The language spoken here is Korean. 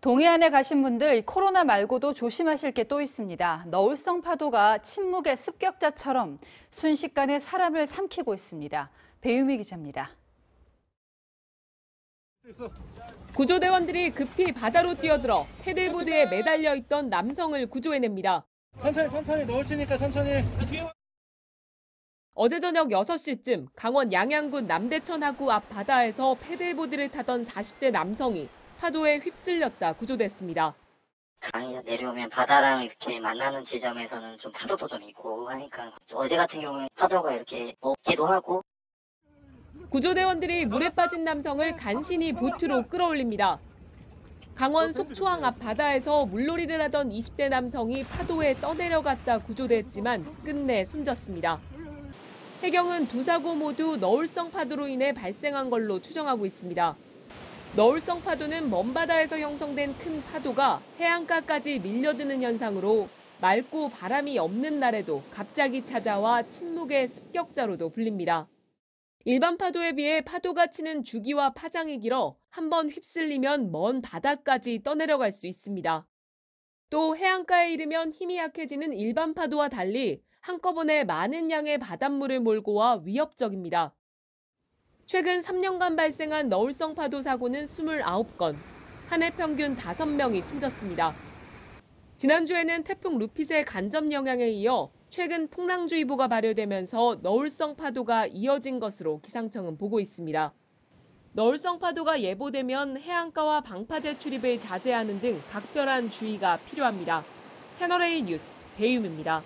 동해안에 가신 분들 코로나 말고도 조심하실 게 또 있습니다. 너울성 파도가 침묵의 습격자처럼 순식간에 사람을 삼키고 있습니다. 배유미 기자입니다. 구조대원들이 급히 바다로 뛰어들어 패들보드에 매달려 있던 남성을 구조해냅니다. 천천히 천천히 넣으시니까 천천히 어제 저녁 6시쯤 강원 양양군 남대천 하구 앞 바다에서 패들보드를 타던 40대 남성이 파도에 휩쓸렸다 구조됐습니다. 강이 내려오면 바다랑 이렇게 만나는 지점에서는 좀 파도도 좀 있고 하니까 어제 같은 경우에 파도가 이렇게 높기도 하고 구조대원들이 물에 빠진 남성을 간신히 보트로 끌어올립니다. 강원 속초항 앞 바다에서 물놀이를 하던 20대 남성이 파도에 떠내려갔다 구조됐지만 끝내 숨졌습니다. 해경은 두 사고 모두 너울성 파도로 인해 발생한 걸로 추정하고 있습니다. 너울성 파도는 먼 바다에서 형성된 큰 파도가 해안가까지 밀려드는 현상으로 맑고 바람이 없는 날에도 갑자기 찾아와 침묵의 습격자로도 불립니다. 일반 파도에 비해 파도가 치는 주기와 파장이 길어 한번 휩쓸리면 먼 바다까지 떠내려갈 수 있습니다. 또 해안가에 이르면 힘이 약해지는 일반 파도와 달리 한꺼번에 많은 양의 바닷물을 몰고 와 위협적입니다. 최근 3년간 발생한 너울성 파도 사고는 29건, 한 해 평균 5명이 숨졌습니다. 지난주에는 태풍 루핏의 간접 영향에 이어 최근 풍랑주의보가 발효되면서 너울성 파도가 이어진 것으로 기상청은 보고 있습니다. 너울성 파도가 예보되면 해안가와 방파제 출입을 자제하는 등 각별한 주의가 필요합니다. 채널A 뉴스 배유미입니다.